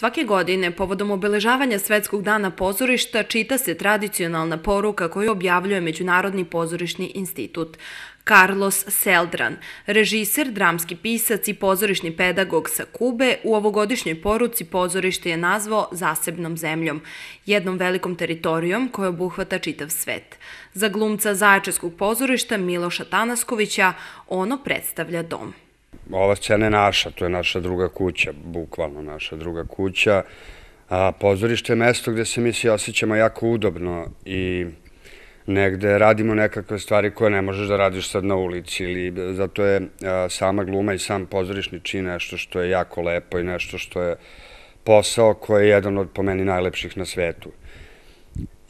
Svake godine, povodom obeležavanja Svetskog dana pozorišta, čita se tradicionalna poruka koju objavljuje Međunarodni pozorišni institut. Carlos Seldran, režiser, dramski pisac i pozorišni pedagog sa Kube, u ovogodišnjoj poruci pozorište je nazvao zasebnom zemljom, jednom velikom teritorijom koja obuhvata čitav svet. Za glumca Zaječarskog pozorišta Miloša Tanaskovića ono predstavlja dom ova scena je naša, to je naša druga kuća, bukvalno naša druga kuća. A pozorište je mesto gde se mi svi osjećamo jako udobno i negde radimo nekakve stvari koje ne možeš da radiš sad na ulici ili zato je a, sama gluma i sam pozorišni čin nešto što je jako lepo i nešto što je posao koji je jedan od po meni najlepših na svetu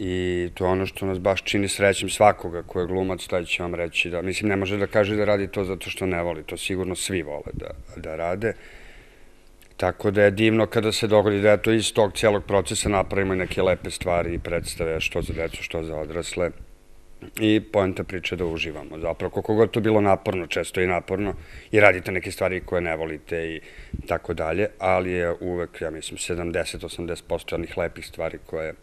i to je ono što nas baš čini srećim svakoga ko je glumac, taj će vam reći da, mislim, ne može da kaže da radi to zato što ne voli, to sigurno svi vole da, da rade. Tako da je divno kada se dogodi da to iz tog celog procesa napravimo neke lepe stvari i predstave što za decu, što za odrasle. I poenta priče da uživamo. Zapravo, koliko god to bilo naporno, često i naporno, i radite neke stvari koje ne volite i tako dalje, ali je uvek, ja mislim, 70-80% onih lepih stvari koje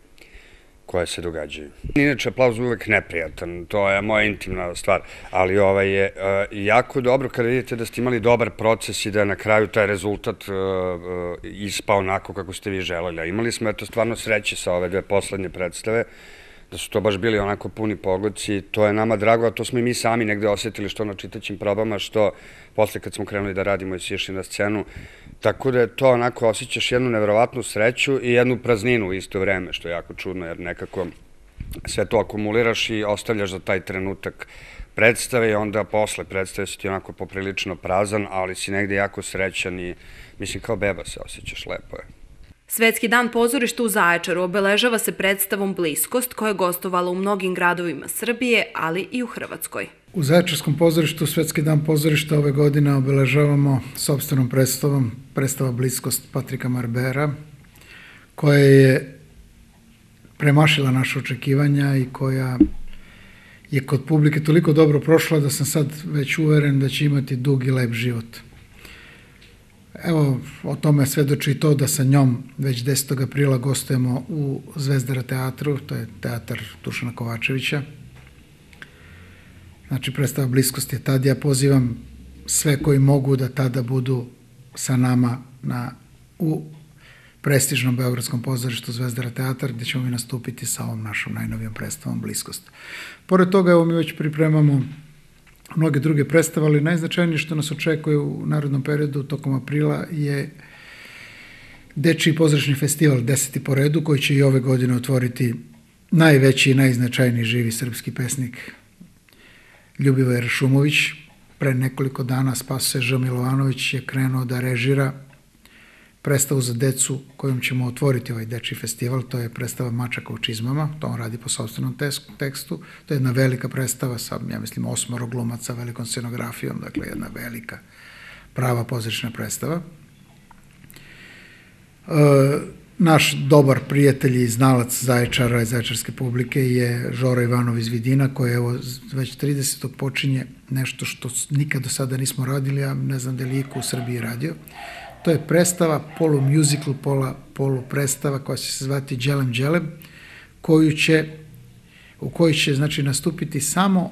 koje se događaju. Inače, aplauz uvek neprijatan, to je moja intimna stvar, ali ovaj je uh, jako dobro kada vidite da ste imali dobar proces i da je na kraju taj rezultat uh, uh, ispao onako kako ste vi želeli. Imali smo eto stvarno sreće sa ove dve poslednje predstave, da su to baš bili onako puni pogodci, to je nama drago, a to smo i mi sami negde osetili što na čitaćim probama, što posle kad smo krenuli da radimo i sišli na scenu, tako da je to onako osjećaš jednu neverovatnu sreću i jednu prazninu u isto vreme, što je jako čudno, jer nekako sve to akumuliraš i ostavljaš za taj trenutak predstave i onda posle predstave si ti onako poprilično prazan, ali si negde jako srećan i mislim kao beba se osjećaš, lepo je. Svetski dan pozorišta u Zaječaru obeležava se predstavom Bliskost koja je gostovala u mnogim gradovima Srbije, ali i u Hrvatskoj. U Zaječarskom pozorištu Svetski dan pozorišta ove godine obeležavamo sobstvenom predstavom predstava Bliskost Patrika Marbera koja je premašila naše očekivanja i koja je kod publike toliko dobro prošla da sam sad već uveren da će imati dug i lep život. Evo, o tome svedoči to da sa njom već 10. aprila gostujemo u Zvezdara teatru, to je teatar Tušana Kovačevića. Znači, predstava bliskost je tad. Ja pozivam sve koji mogu da tada budu sa nama na, u prestižnom Beogradskom pozorištu Zvezdara teatar, gde ćemo mi nastupiti sa ovom našom najnovijom predstavom Bliskost. Pored toga, evo mi već pripremamo mnoge druge predstave, ali najznačajnije što nas očekuje u narodnom periodu tokom aprila je Dečiji pozorišni festival, deseti po redu, koji će i ove godine otvoriti najveći i najznačajniji živi srpski pesnik Ljubivoje Šumović. Pre nekoliko dana Spaso Ž. Milovanović je krenuo da režira predstavu za decu kojom ćemo otvoriti ovaj deči festival, to je predstava Mačaka u čizmama, to on radi po sobstvenom tekstu, to je jedna velika predstava sa, ja mislim, osmoro glumaca, velikom scenografijom, dakle jedna velika prava pozorična predstava. E, naš dobar prijatelj i znalac Zaječara i zaječarske publike je Žora Ivanov iz Vidina, koji evo već 30. počinje nešto što nikad do sada nismo radili, ja ne znam da li u Srbiji radio. To je predstava, polu musical, pola, polu predstava koja će se zvati Dželem Dželem, koju će, u kojoj će znači, nastupiti samo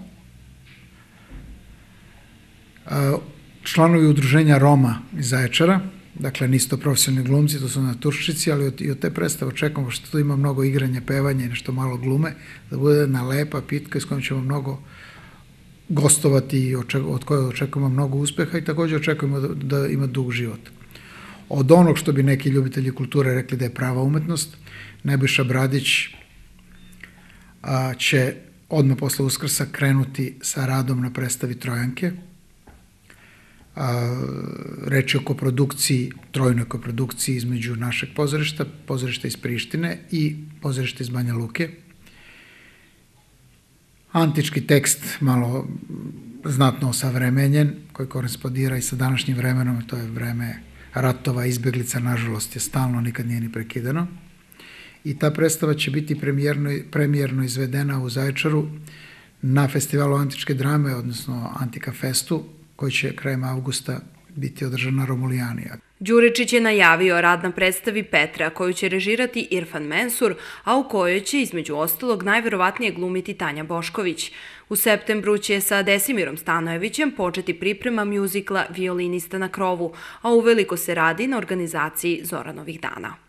a, članovi udruženja Roma iz Zaječara, dakle nisu to profesionalni glumci, to su naturščici, ali od, i od te predstave očekujemo, što tu ima mnogo igranja, pevanja i nešto malo glume, da bude jedna lepa pitka s kojom ćemo mnogo gostovati i od koje očekujemo mnogo uspeha i takođe očekujemo da, da ima dug život od onog što bi neki ljubitelji kulture rekli da je prava umetnost, Nebojša Bradić a, će odmah posle Uskrsa krenuti sa radom na predstavi Trojanke. A, reč je o koprodukciji, trojnoj koprodukciji između našeg pozorišta, pozorišta iz Prištine i pozorišta iz Banja Luke. Antički tekst malo znatno osavremenjen, koji korespondira i sa današnjim vremenom, to je vreme ratova, izbeglica, nažalost, je stalno, nikad nije ni prekidano. I ta predstava će biti premijerno, premijerno izvedena u Zaječaru na festivalu antičke drame, odnosno Antika Festu, koji će krajem avgusta biti održan na Romulijani. Đuričić je najavio rad na predstavi Petra, koju će režirati Irfan Mensur, a u kojoj će, između ostalog, najverovatnije glumiti Tanja Bošković. U septembru će sa Desimirom Stanojevićem početi priprema mjuzikla Violinista na krovu, a uveliko se radi na organizaciji Zoranovih dana.